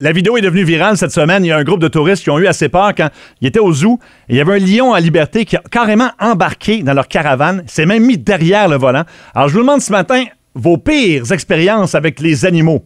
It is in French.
La vidéo est devenue virale cette semaine. Il y a un groupe de touristes qui ont eu assez peur quand ils étaient au zoo. Et il y avait un lion à liberté qui a carrément embarqué dans leur caravane, s'est même mis derrière le volant. Alors, je vous demande ce matin vos pires expériences avec les animaux.